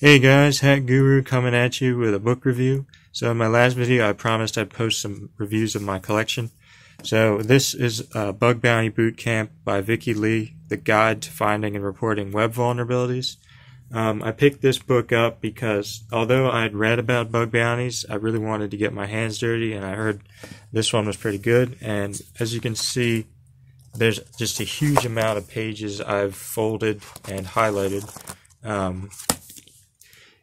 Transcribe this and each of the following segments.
hey guys, Hack Guru coming at you with a book review. So in my last video, I promised I'd post some reviews of my collection. So this is uh, Bug Bounty Boot Camp by Vickie Li, the guide to finding and reporting web vulnerabilities. Um, I picked this book up because although I'd read about bug bounties, I really wanted to get my hands dirty, and I heard this one was pretty good. And as you can see, there's just a huge amount of pages I've folded and highlighted. Um,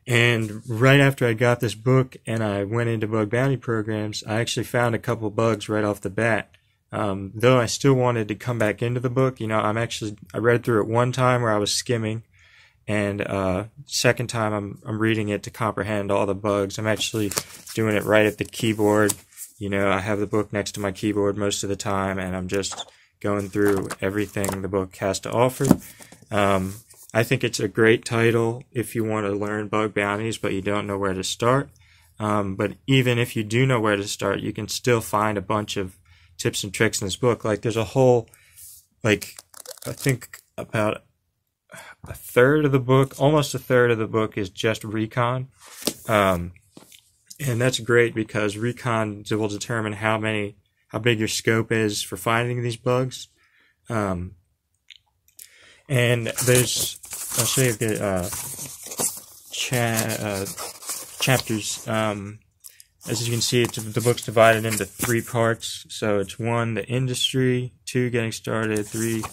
and right after I got this book and I went into bug bounty programs, I actually found a couple bugs right off the bat. Um, though I still wanted to come back into the book, you know, I'm actually, I read through it one time where I was skimming and, uh, second time I'm, I'm reading it to comprehend all the bugs. I'm actually doing it right at the keyboard. You know, I have the book next to my keyboard most of the time and I'm just going through everything the book has to offer. Um, I think it's a great title if you want to learn bug bounties, but you don't know where to start. Um, but even if you do know where to start, you can still find a bunch of tips and tricks in this book. Like there's a whole, like, I think about a third of the book, almost a third of the book is just recon. Um, and that's great because recon will determine how many, how big your scope is for finding these bugs. Um, and there's I'll show you the uh, cha- uh, chapters. Um, as you can see, the book's divided into three parts. So it's one, the industry, two, getting started, three,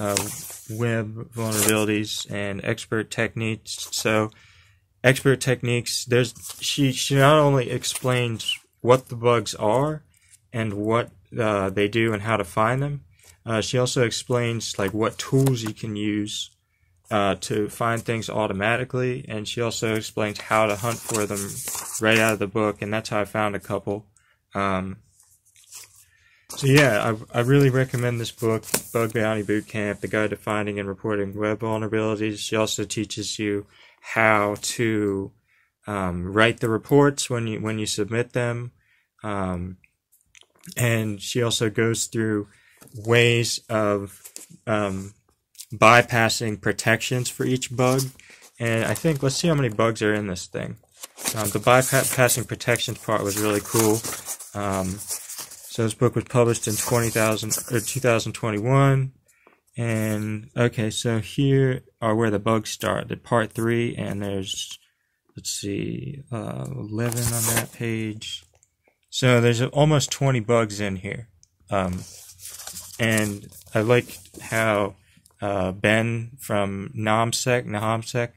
uh, web vulnerabilities, and expert techniques. So expert techniques, there's she she not only explains what the bugs are and what uh, they do and how to find them, uh, she also explains like what tools you can use uh, to find things automatically, and she also explains how to hunt for them right out of the book, and that's how I found a couple. Um, so yeah, I, I really recommend this book, Bug Bounty Boot Camp, The Guide to Finding and Reporting Web Vulnerabilities. She also teaches you how to um, write the reports when you when you submit them, um, and she also goes through ways of um, bypassing protections for each bug. And I think, let's see how many bugs are in this thing. Um, the bypassing protections part was really cool. Um, so this book was published in 20,000, or 2021. And, okay, so here are where the bugs start. The part three, and there's, let's see, uh, 11 on that page. So there's almost 20 bugs in here. Um, and I like how uh, Ben from NahamSec, NahamSec,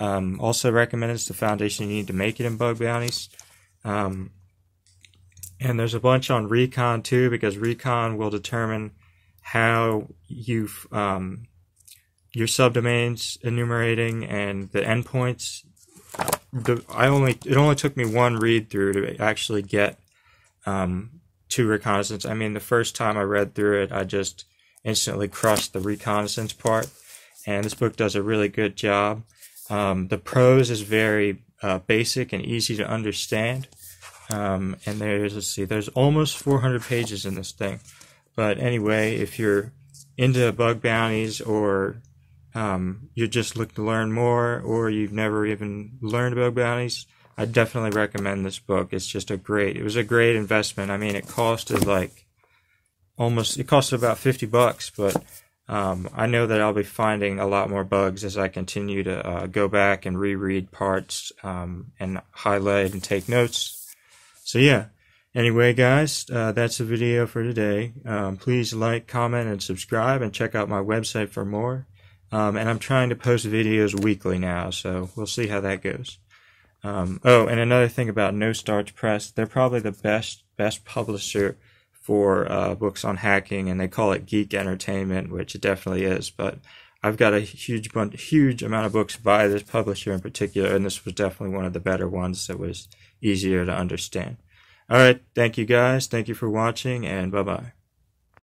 um, also recommends the foundation you need to make it in bug bounties. Um, and there's a bunch on recon too, because recon will determine how you um, your subdomains enumerating and the endpoints. The, I only it only took me one read through to actually get um, to reconnaissance. I mean, the first time I read through it, I just instantly crushed the reconnaissance part. And this book does a really good job. Um, the prose is very uh, basic and easy to understand. Um, and there's, let's see, there's almost 400 pages in this thing. But anyway, if you're into bug bounties or um, you're just looking to learn more or you've never even learned bug bounties, I definitely recommend this book. It's just a great, it was a great investment. I mean, it costed like almost, it costs about 50 bucks, but um, I know that I'll be finding a lot more bugs as I continue to uh, go back and reread parts um, and highlight and take notes. So yeah, anyway, guys, uh, that's the video for today. Um, please like, comment, and subscribe, and check out my website for more. Um, and I'm trying to post videos weekly now, so we'll see how that goes. Um, oh, and another thing about No Starch Press, they're probably the best best publisher for uh, books on hacking, and they call it geek entertainment, which it definitely is. But I've got a huge bunch, huge amount of books by this publisher in particular, and this was definitely one of the better ones that was easier to understand. All right, thank you guys. Thank you for watching, and bye bye.